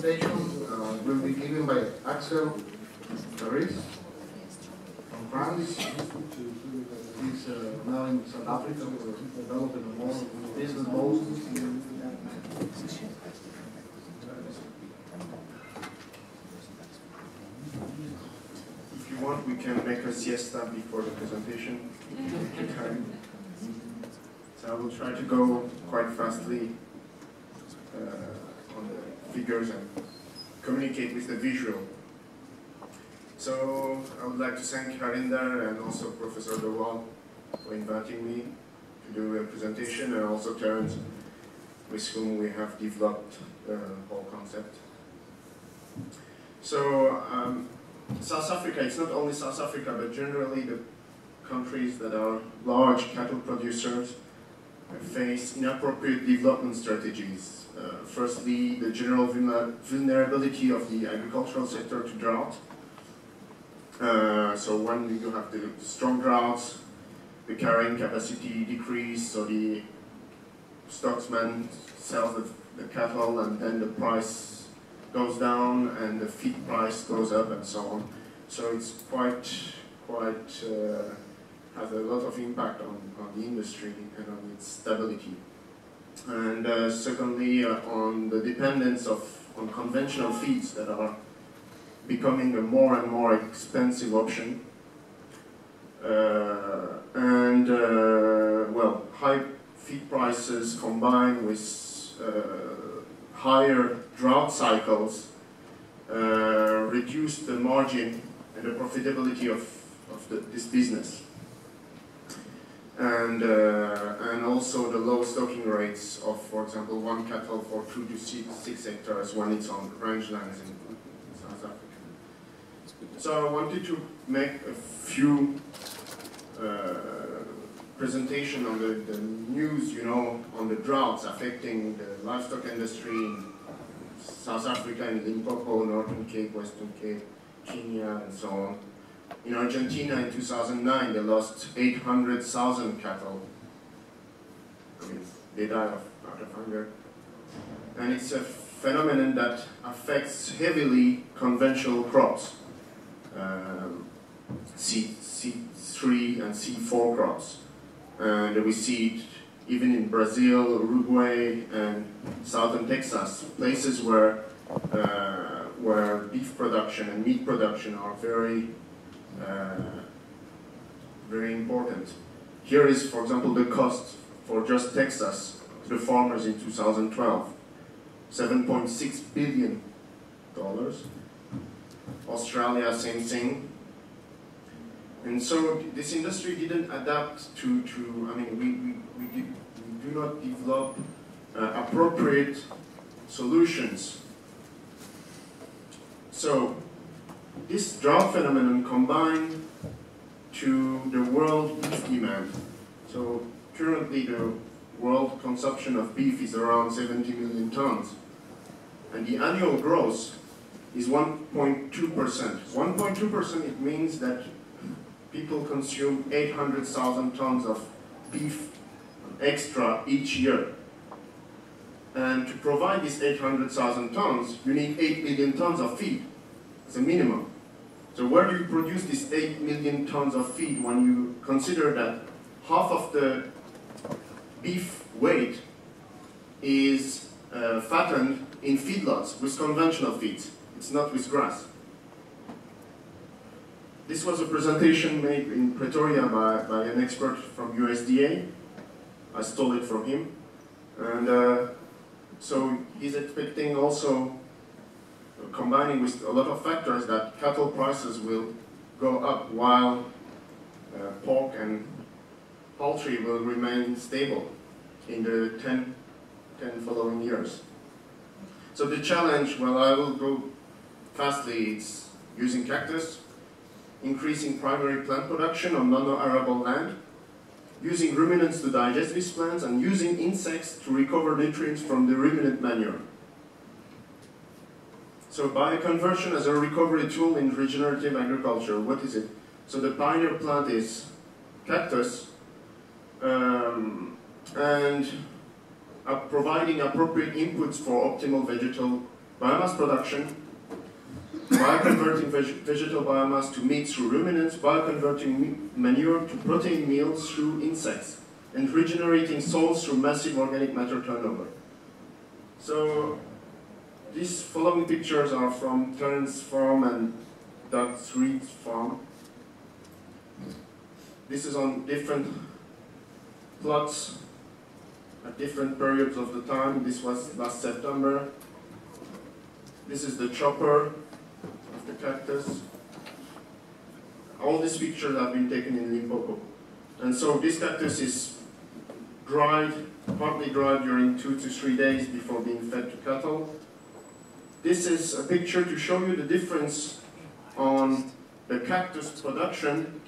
presentation uh, will be given by Axel Tarrisse from France. He's uh, now in South Africa developing more business models. If you want, we can make a siesta before the presentation. so I will try to go quite fastly uh, on the figures and communicate with the visual. So I would like to thank Harinder and also Professor De Waal for inviting me to do a presentation and also Terence with whom we have developed the whole concept. So um, South Africa, it's not only South Africa, but generally the countries that are large cattle producers face inappropriate development strategies. Uh, firstly, the general vulnerability of the agricultural sector to drought. Uh, so when you have the strong droughts, the carrying capacity decrease, so the stocksman sells the, the cattle and then the price goes down and the feed price goes up and so on. So it's quite, quite, uh, has a lot of impact on, on the industry and on its stability. And uh, secondly, uh, on the dependence of on conventional feeds that are becoming a more and more expensive option. Uh, and, uh, well, high feed prices combined with uh, higher drought cycles uh, reduce the margin and the profitability of, of the, this business. And, uh, and also the low stocking rates of, for example, one cattle for two to six, hectares when it's on rangelands in South Africa. so I wanted to make a few uh, presentation on the, the news, you know, on the droughts affecting the livestock industry in South Africa, in Limpopo, Northern Cape, Western Cape, Kenya, and so on. In Argentina in 2009, they lost 800,000 cattle. I mean, they died of, out of hunger. And it's a phenomenon that affects heavily conventional crops um, C, C3 and C4 crops. And we see it even in Brazil, Uruguay, and southern Texas, places where, uh, where beef production and meat production are very, very important. Here is, for example, the cost for just Texas to the farmers in 2012, 7.6 billion dollars. Australia, same thing. And so this industry didn't adapt to, to I mean, we, we, we, did, we do not develop uh, appropriate solutions. So this drought phenomenon combined to the world beef demand. So currently the world consumption of beef is around 70 million tons. And the annual growth is 1.2%. 1.2% it means that people consume 800,000 tons of beef extra each year. And to provide these 800,000 tons, you need 8 million tons of feed as a minimum. So where do you produce these 8 million tons of feed when you consider that half of the beef weight is uh, fattened in feedlots with conventional feeds? It's not with grass. This was a presentation made in Pretoria by, by an expert from USDA. I stole it from him. And uh, so he's expecting also, combining with a lot of factors, that cattle prices will go up while uh, pork and poultry will remain stable in the 10, 10 following years. So the challenge, well, I will go Fastly, it's using cactus, increasing primary plant production on non-arable land, using ruminants to digest these plants, and using insects to recover nutrients from the ruminant manure. So bioconversion as a recovery tool in regenerative agriculture, what is it? So the pioneer plant is cactus, um, and uh, providing appropriate inputs for optimal vegetal biomass production, bioconverting veg vegetal biomass to meat through ruminants, bioconverting manure to protein meals through insects, and regenerating soils through massive organic matter turnover. So these following pictures are from Terence Farm and Doug Reed's farm. This is on different plots at different periods of the time. This was last September. This is the chopper of the cactus. All these pictures have been taken in Limpopo. And so this cactus is dried, partly dried during two to three days before being fed to cattle. This is a picture to show you the difference on the cactus production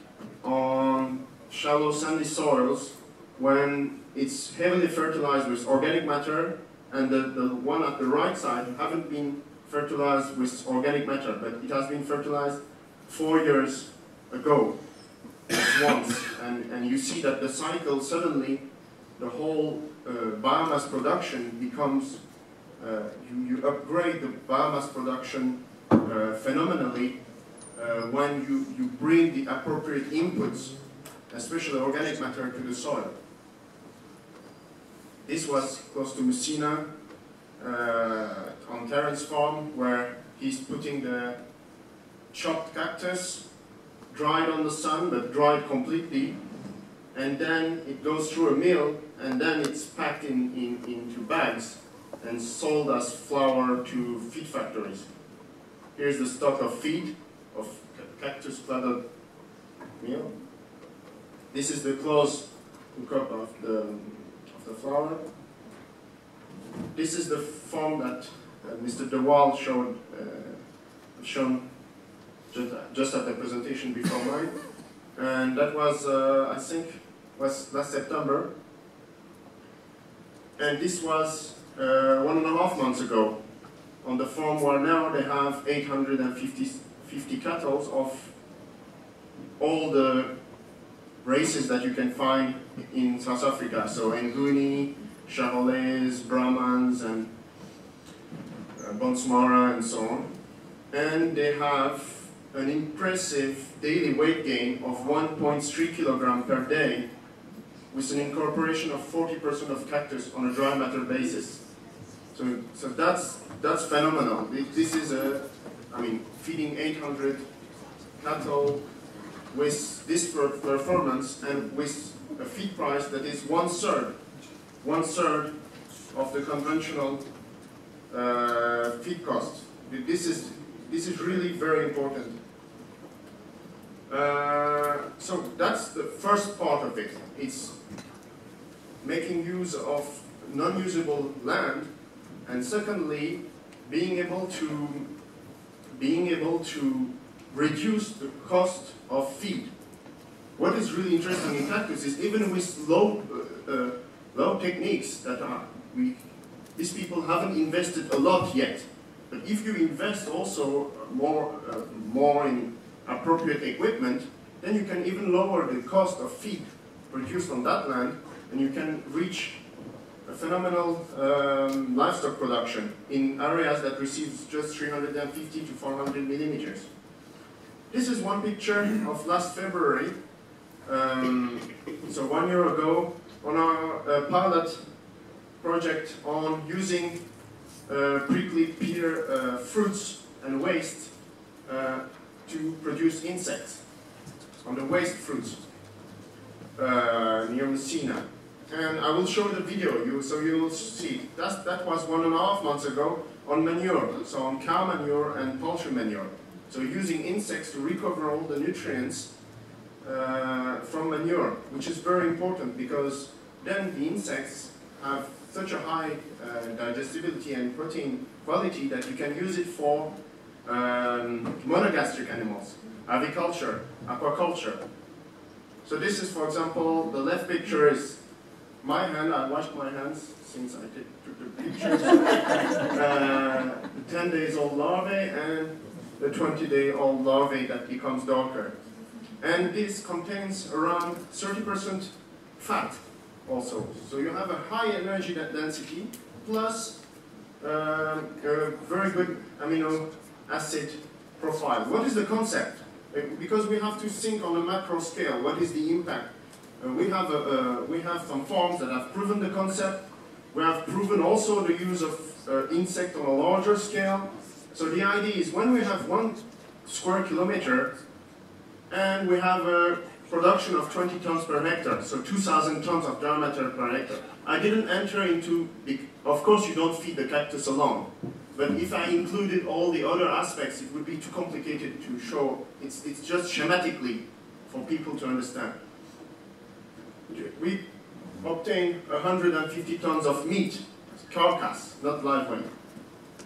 on shallow sandy soils when it's heavily fertilized with organic matter and the, the one at the right side haven't been fertilized with organic matter, but it has been fertilized four years ago once. And, and you see that the cycle suddenly, the whole uh, biomass production becomes, you, you upgrade the biomass production uh, phenomenally uh, when you, you bring the appropriate inputs, especially organic matter, to the soil. This was close to Messina, uh, on Terence farm, where he's putting the chopped cactus, dried on the sun, but dried completely, and then it goes through a mill, and then it's packed in, in, into bags and sold as flour to feed factories. Here's the stock of feed, of cactus flooded meal. This is the close hookup of the, of the flour. This is the form that uh, Mr. De Waal showed, uh, shown just, just at the presentation before mine. And that was, uh, I think, was last September. And this was uh, one and a half months ago on the farm where now they have 850 50 cattle of all the races that you can find in South Africa. So Nguni, Charolais, Brahmans, and uh, Bonsmara, and so on. And they have an impressive daily weight gain of 1.3 kilogram per day with an incorporation of 40% of cactus on a dry matter basis. So, so that's, that's phenomenal. This is a, I mean, feeding 800 cattle with this performance and with a feed price that is one third, one third of the conventional uh, feed cost. This is this is really very important. Uh, so that's the first part of it. It's making use of non-usable land, and secondly, being able to being able to reduce the cost of feed. What is really interesting in practice is even with low, uh, uh, low techniques that are, we, these people haven't invested a lot yet. But if you invest also more, uh, more in appropriate equipment, then you can even lower the cost of feed produced on that land, and you can reach phenomenal um, livestock production in areas that receives just 350 to 400 millimeters. This is one picture of last February, um, so one year ago, on our uh, pilot project on using uh, prickly pear uh, fruits and waste uh, to produce insects on the waste fruits uh, near Messina. And I will show the video you so you will see. That's, that was one and a half months ago on manure, so on cow manure and poultry manure. So using insects to recover all the nutrients uh, from manure, which is very important because then the insects have such a high uh, digestibility and protein quality that you can use it for um, monogastric animals, aviculture, aquaculture. So this is, for example, the left picture is my hand, I washed my hands since I did, took the pictures. uh, the 10 days old larvae and the 20 day old larvae that becomes darker. And this contains around 30% fat also. So you have a high energy density plus uh, a very good amino acid profile. What is the concept? Uh, because we have to think on a macro scale, what is the impact? Uh, we, have a, uh, we have some farms that have proven the concept. We have proven also the use of uh, insect on a larger scale. So the idea is when we have one square kilometer and we have a production of 20 tons per hectare, so 2,000 tons of dry matter per hectare. I didn't enter into, of course you don't feed the cactus alone, but if I included all the other aspects, it would be too complicated to show. It's, it's just schematically for people to understand. We obtain 150 tons of meat, carcass, not live weight.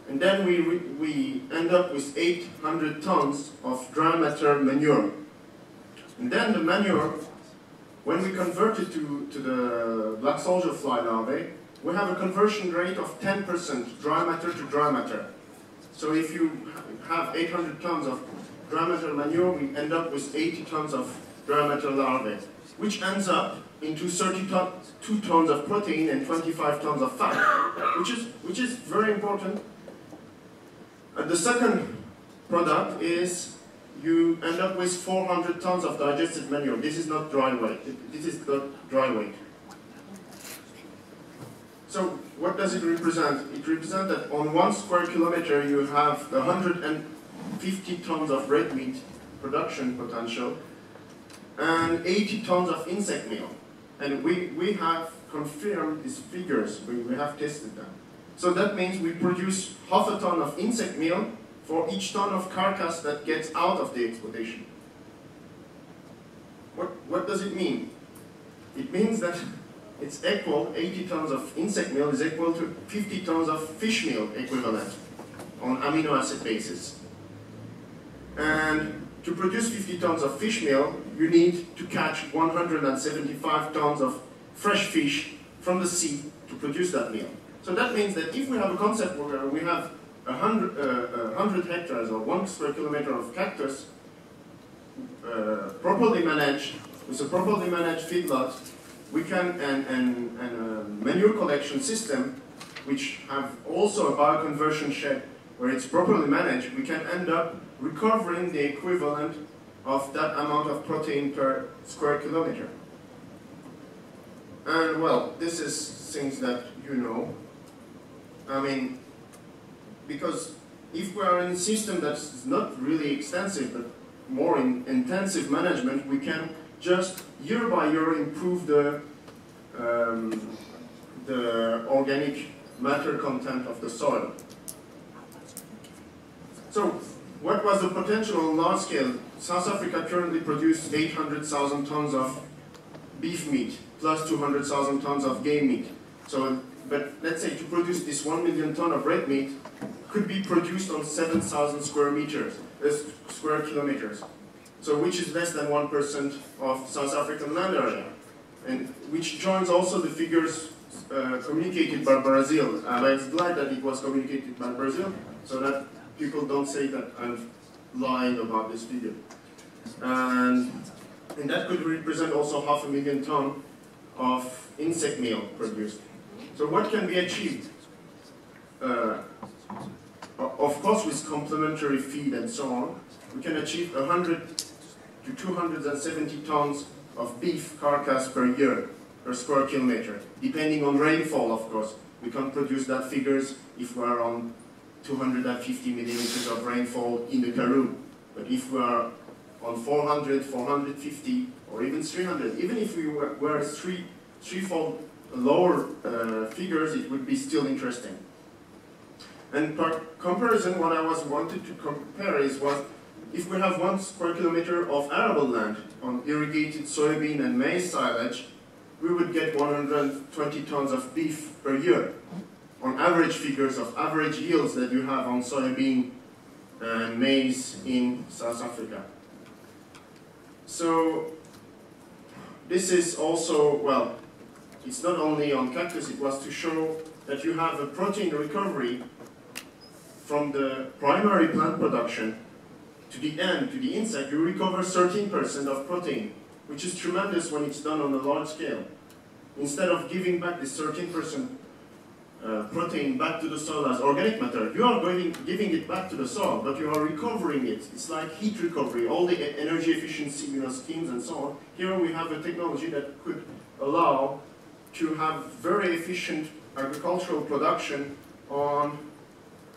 And then we, we end up with 800 tons of dry matter manure. And then the manure, when we convert it to, to the black soldier fly larvae, we have a conversion rate of 10% dry matter to dry matter. So if you have 800 tons of dry matter manure, we end up with 80 tons of dry matter larvae, which ends up into 32 tons of protein and 25 tons of fat, which is, which is very important. And the second product is you end up with 400 tons of digested manure. This is not dry weight. This is not dry weight. So what does it represent? It represents that on one square kilometer you have 150 tons of red meat production potential and 80 tons of insect meal. And we, we have confirmed these figures, we, we have tested them. So that means we produce half a ton of insect meal for each ton of carcass that gets out of the exploitation. What, what does it mean? It means that it's equal, 80 tons of insect meal is equal to 50 tons of fish meal equivalent on amino acid basis. And to produce 50 tons of fish meal, you need to catch 175 tons of fresh fish from the sea to produce that meal. So that means that if we have a concept where we have 100, uh, 100 hectares or one square kilometer of cactus uh, properly managed, with a properly managed feedlot, we can, and, and, and a manure collection system, which have also a bioconversion shed where it's properly managed, we can end up recovering the equivalent of that amount of protein per square kilometer. And well, this is things that you know. I mean, because if we are in a system that's not really extensive, but more in intensive management, we can just year by year improve the, um, the organic matter content of the soil. What was the potential on large scale? South Africa currently produces 800,000 tons of beef meat, plus 200,000 tons of game meat. So, but let's say to produce this 1 million ton of red meat, could be produced on 7,000 square meters, uh, square kilometers. So which is less than 1% of South African land area. And which joins also the figures uh, communicated by Brazil. And I'm glad that it was communicated by Brazil, so that people don't say that I'm lying about this figure. And, and that could represent also half a million ton of insect meal produced. So what can be achieved? Uh, of course, with complementary feed and so on, we can achieve 100 to 270 tons of beef carcass per year per square kilometer, depending on rainfall, of course. We can produce that figures if we are on 250 millimeters of rainfall in the Karoo. But if we are on 400, 450, or even 300, even if we were, three, threefold lower uh, figures, it would be still interesting. And per comparison, what I was wanted to compare is what if we have one square kilometer of arable land on irrigated soybean and maize silage, we would get 120 tons of beef per year on average figures of average yields that you have on soybean and maize in South Africa. So this is also, well, it's not only on cactus, it was to show that you have a protein recovery from the primary plant production to the end, to the insect, you recover 13% of protein, which is tremendous when it's done on a large scale. Instead of giving back this 13%, uh, protein back to the soil as organic matter, you are going, giving it back to the soil, but you are recovering it. It's like heat recovery, all the energy efficiency you know, schemes and so on. Here we have a technology that could allow to have very efficient agricultural production on,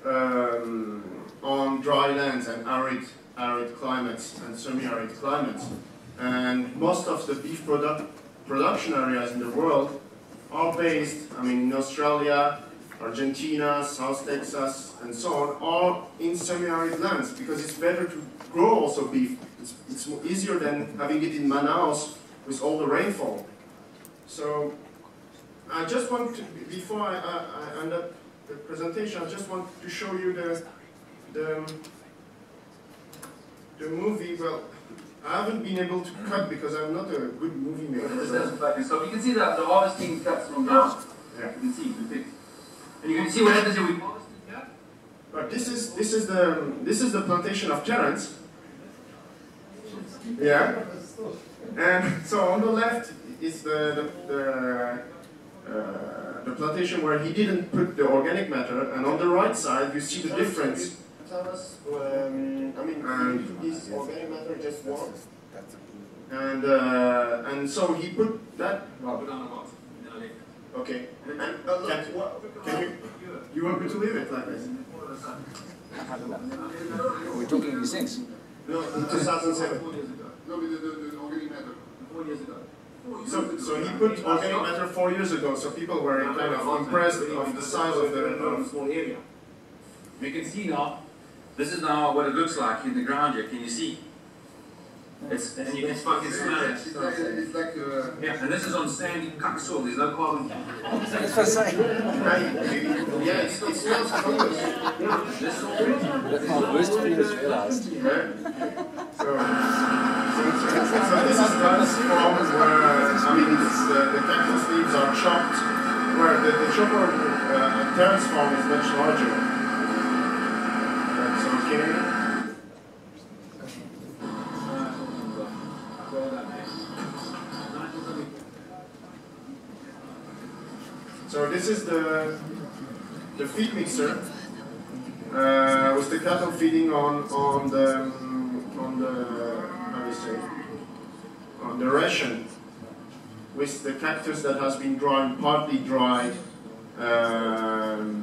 um, on dry lands and arid, arid climates and semi-arid climates. And most of the beef product, production areas in the world are based, I mean, in Australia, Argentina, South Texas, and so on, are in semi-arid lands because it's better to grow also beef. It's, it's easier than having it in Manaus with all the rainfall. So I just want to, before I, I, I end up the presentation, I just want to show you the, the, the movie. Well, I haven't been able to cut because I'm not a good movie maker. So- doesn't focus. So you can see that the harvesting cuts from down. Yeah. You can see the fix. And you can see what happens if we harvest it here. But this is this is the this is the plantation of Terence. Yeah. And so on the left is the the, the, uh, the plantation where he didn't put the organic matter, and on the right side you see the difference. Tell us, um, I mean, and this organic matter just one. And uh, and so he put that. I'll put on a box. And I'll leave it. Okay. And uh, can, can you you want me to leave it like this? We're talking these things. No, in 2007. Four years ago. No, the, the, the organic matter. Four years ago. So, so he put organic matter four years ago, so people were kind of impressed of the size of the. Very small area. You can see now, this is now what it looks like in the ground here. Can you see? It's, and you can fucking smell it. It's like, it's like, uh, Yeah, and this is on sandy cuck soil. There's no carbon. That's what I say. Yeah, it's, it smells fungus. This is all rich. That's my worst fear realized. Okay? So, so, so this is Dan's farm where, uh, I mean, it's, uh, the cactus leaves are chopped, where the, the chopper uh, at farm is much larger. So, this is the the feed mixer uh, with the cattle feeding on on the on the how do you say? On the ration with the cactus that has been dried partly dried um,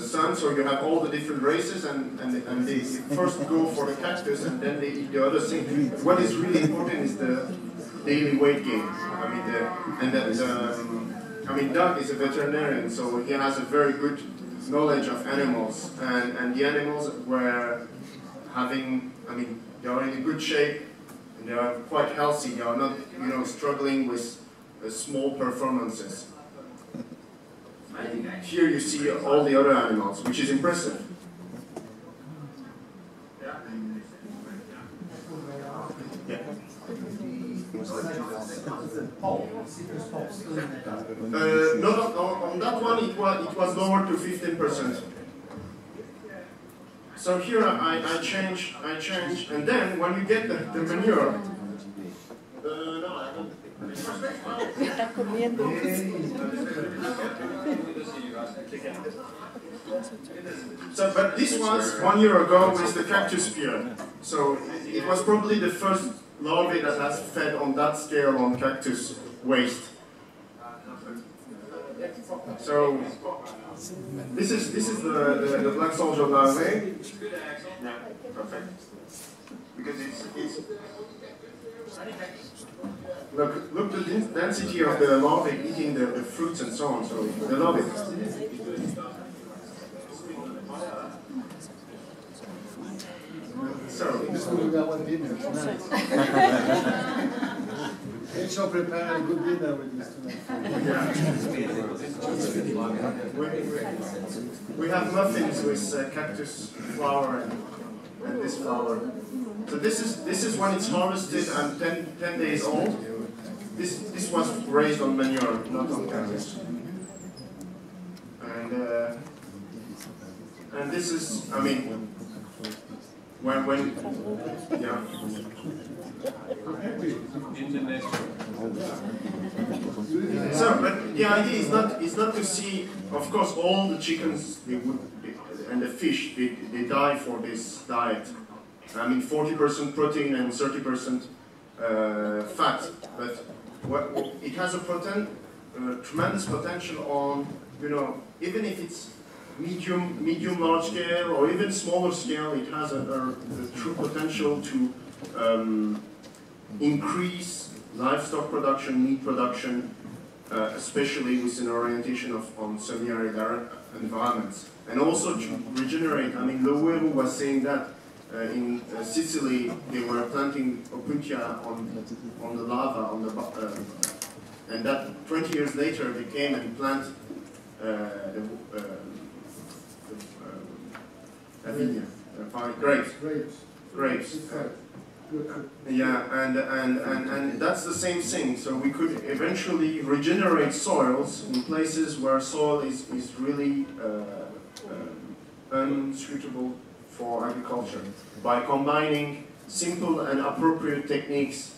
the sun. So you have all the different races and, and, and they first go for the cactus and then they eat the other thing. What is really important is the daily weight gain. I mean the and that um, I mean Doug is a veterinarian so he has a very good knowledge of animals and, and the animals were having I mean they are in a good shape and they are quite healthy. They are not you know struggling with uh, small performances. Here you see all the other animals, which is impressive. Uh, no, on that one it was, it was lower to 15%. So here I, I change, I change, and then when you get the, the manure, uh, no, Está comiendo. So, but this was one year ago with the cactus pear. So it was probably the first larvae that has fed on that scale on cactus waste. So this is this is the, the, the black soldier larvae. Yeah, perfect. Because it's, it's look look the density of the larvae eating the, the fruits and so on. So it. So this will be our dinner tonight. Let's prepare a good dinner with this tonight. We have muffins with uh, cactus flour and, and this flour. So this is this is when it's harvested and 10, 10 days old. This this was raised on manure, not on cactus. And uh, and this is I mean when, when, yeah. So, but the idea is not is not to see, of course, all the chickens they would and the fish they, they die for this diet. I mean, 40% protein and 30% uh, fat, but what, it has a uh, tremendous potential on, you know, even if it's medium, medium, large scale, or even smaller scale, it has a, a, a true potential to um, increase livestock production, meat production, uh, especially with an orientation of, on semi-arid environments. And also to regenerate, I mean, Loewe was saying that uh, in uh, Sicily they were planting opuntia on, on the lava, on the, uh, and that 20 years later they came and planted uh, the, uh, the Avinia, grapes. Grapes. Grapes. It's fat. Good, good. Yeah, and, and, and, and that's the same thing. So we could eventually regenerate soils in places where soil is, is really uh, um, unsuitable for agriculture by combining simple and appropriate techniques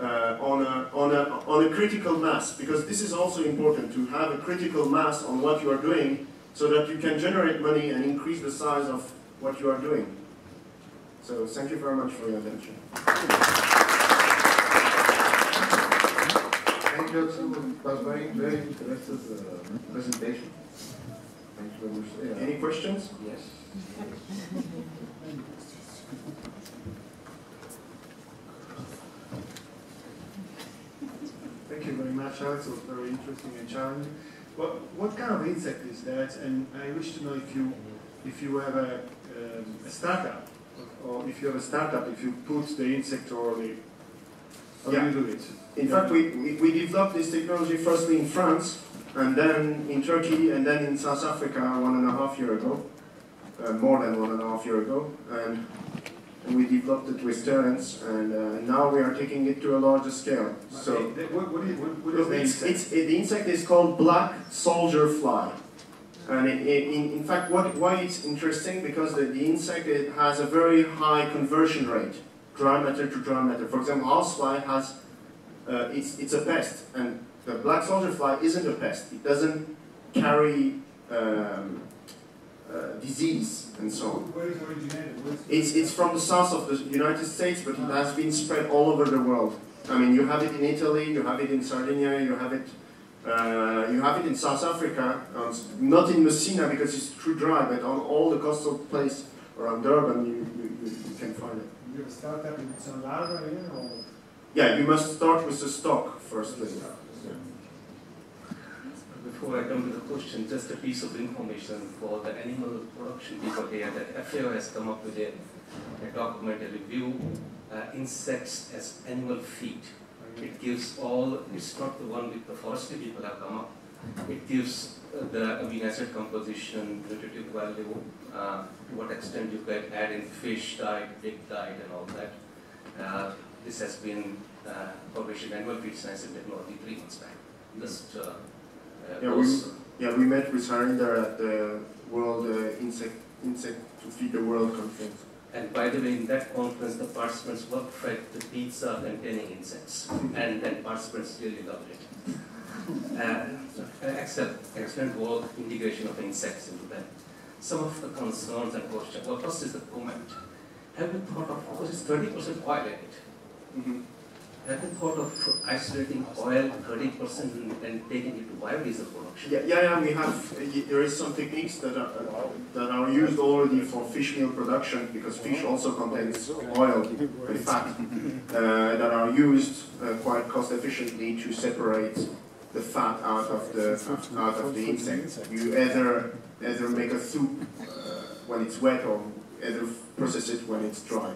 uh, on, a, on, a, on a critical mass, because this is also important to have a critical mass on what you are doing so that you can generate money and increase the size of what you are doing. So thank you very much for your attention. Thank you, It was very, very interesting uh, presentation. Thank very much. Yeah. Any questions? Yes. Thank you very much, Alex. It was very interesting and challenging. What, what kind of insect is that? And I wish to know if you, if you have a, um, a startup, or if you have a startup, if you put the insect orally, how Yeah. do you do it? In fact, we, we, we developed this technology firstly in France, and then in Turkey, and then in South Africa one and a half year ago, uh, more than one and a half year ago, and, and we developed it with Terence, and uh, now we are taking it to a larger scale. So. Okay, what, what is, what, what is the insect? it's, it, the insect is called black soldier fly. And it, it, in, in fact, what, why it's interesting, because the, the insect it has a very high conversion rate, dry matter to dry matter. For example, housefly has, uh, it's, it's a pest, and the black soldier fly isn't a pest. It doesn't carry um, uh, disease and so on. Where is it originated? Where is it- It's, it's from the south of the United States, but it has been spread all over the world. I mean, you have it in Italy, you have it in Sardinia, you have it, uh, you have it in South Africa, uh, not in Messina because it's too dry, but on all the coastal place around Durban, you, you, you, can find it. You have a startup in San Larva here, or? Yeah, you must start with the stock firstly. Before I come to the question, just a piece of information for the animal production people here, that FAO has come up with a, a document, a review, uh, insects as animal feed. It gives all, it's not the one with the forestry people have come up. It gives uh, the amino acid composition, nutritive value, uh, to what extent you can add in fish diet, pig diet and all that. Uh, this has been uh, published in Animal Feed Science and Technology three months back. Just uh, Yeah, those- Yeah, we met with Harinder at the World uh, Insect, Insect to Feed the World conference. And by the way, in that conference, the participants were fed the pizza containing insects, and then participants really loved it. Uh, excellent, excellent work, integration of insects into that. Some of the concerns and questions. Well, first is the comment. Have you thought of, because it's 30% oil in it, Mm-hmm. Have you thought of isolating oil 30% and, and taking it to biodiesel production? Yeah, yeah, yeah, we have, there is some techniques that are, that are used already for fish meal production, because fish also contains oil and fat, uh, that are used uh, quite cost efficiently to separate the fat out of the, out of the insect. You either, either make a soup uh, when it's wet or either process it when it's dry.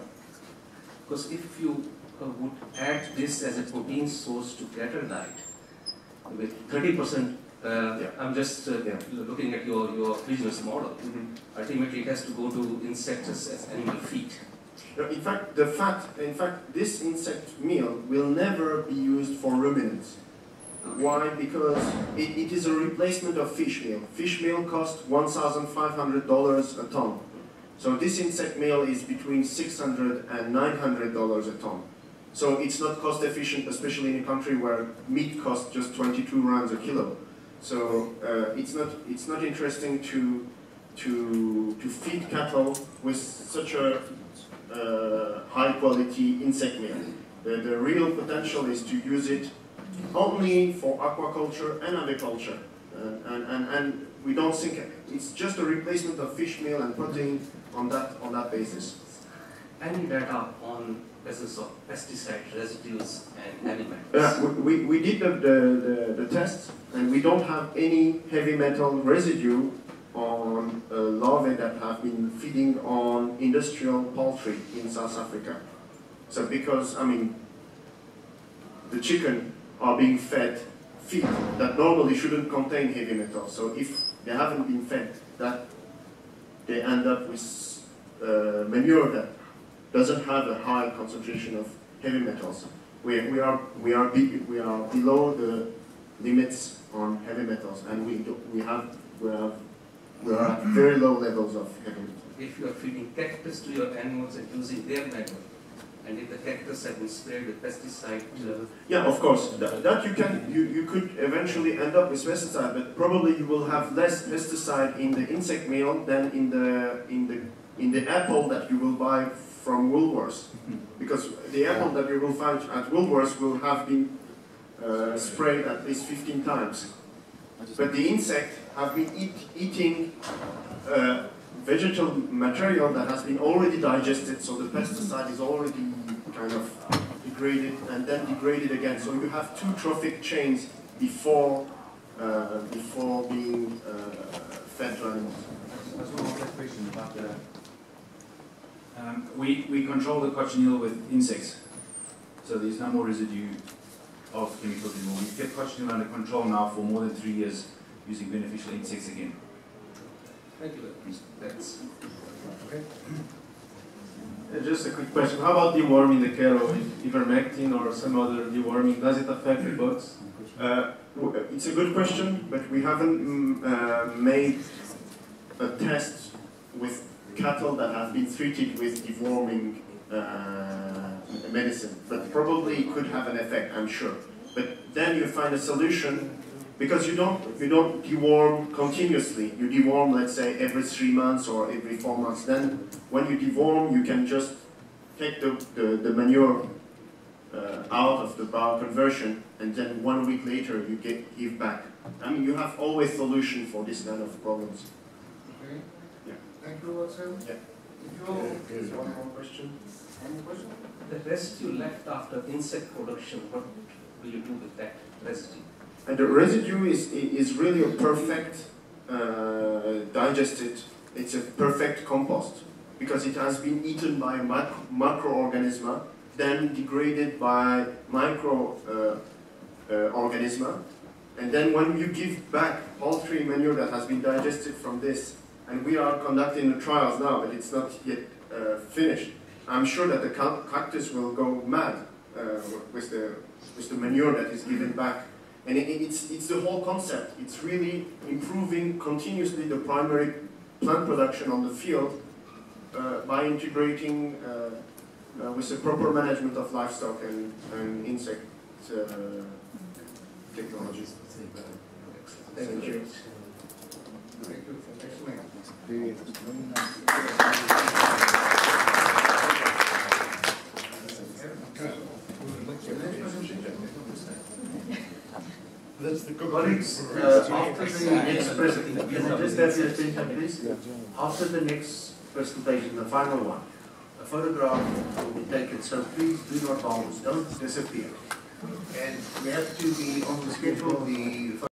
Because if you would add this as a protein source to cattle diet, with 30%, uh, Yeah. I'm just uh, Yeah. looking at your, your business model. Ultimately, it has to go to insects as, animal feed. In fact, the fat, in fact, this insect meal will never be used for ruminants. Why? Because it, it is a replacement of fish meal. Fish meal costs $1,500 a ton. So this insect meal is between $600 and 900 dollars a ton. So it's not cost efficient, especially in a country where meat costs just 22 rands a kilo. So uh, it's not it's not interesting to to to feed cattle with such a uh, high quality insect meal. The, the real potential is to use it only for aquaculture and aviculture. And, and, and, and we don't think it's just a replacement of fish meal and protein on that on that basis. Any data on presence of pesticide residues and animals? Yeah, we, we, did the, the, the, the test and we don't have any heavy metal residue on uh, larvae that have been feeding on industrial poultry in South Africa. So because, I mean, the chicken are being fed feed that normally shouldn't contain heavy metals. So if they haven't been fed that, they end up with uh, manure that doesn't have a high concentration of heavy metals. We, we are we are be, we are below the limits on heavy metals, and we do, we have we have we are at very low levels of heavy metals. If you are feeding cactus to your animals and using their manure, and if the cactus has been sprayed with pesticide, uh, Yeah, of course. That, that you can you, you could eventually end up with pesticide, but probably you will have less pesticide in the insect meal than in the in the in the apple that you will buy from Woolworths, because the apple that you will find at Woolworths will have been uh, sprayed at least 15 times. But the insect have been eat, eating uh, vegetal material that has been already digested, so the pesticide is already kind of degraded and then degraded again. So you have two trophic chains before uh, before being uh, fed to animals. That's one more question about the, Um, we, we control the cochineal with insects, so there's no more residue of chemicals anymore. We've kept cochineal under control now for more than three years using beneficial insects again. thank you very much. That's Uh, Just a quick question. How about deworming the cattle with ivermectin or some other deworming? Does it affect the bugs? Uh, it's a good question, but we haven't mm, uh, made a test with cattle that have been treated with deworming uh, medicine. But probably could have an effect, I'm sure. But then you find a solution because you don't you don't deworm continuously. You deworm, let's say, every three months or every four months. Then when you deworm, you can just take the, the, the manure uh, out of the bioconversion, and then one week later you get give back. I mean, you have always solution for this kind of problems. Okay? Yeah. Thank you, Watson. Yeah. If you, There's one more question. any question? the residue left after insect production. What will you do with that residue? And the residue is is really a perfect uh, digested. It's a perfect compost because it has been eaten by mac- macroorganisma, then degraded by micro uh, uh, and then when you give back poultry manure that has been digested from this, and we are conducting the trials now, but it's not yet uh, finished. I'm sure that the cactus will go mad uh, with the with the manure that is given back. And it, it's, it's the whole concept. It's really improving continuously the primary plant production on the field uh, by integrating uh, uh, with the proper management of livestock and, and insect uh, technology. Thank you. Thank you. Excellent. Colleagues, uh, after the next presentation, can I just have your attention please? After the next presentation, the final one, a photograph will be taken, so please do not bounce, don't disappear. And we have to be on the schedule, the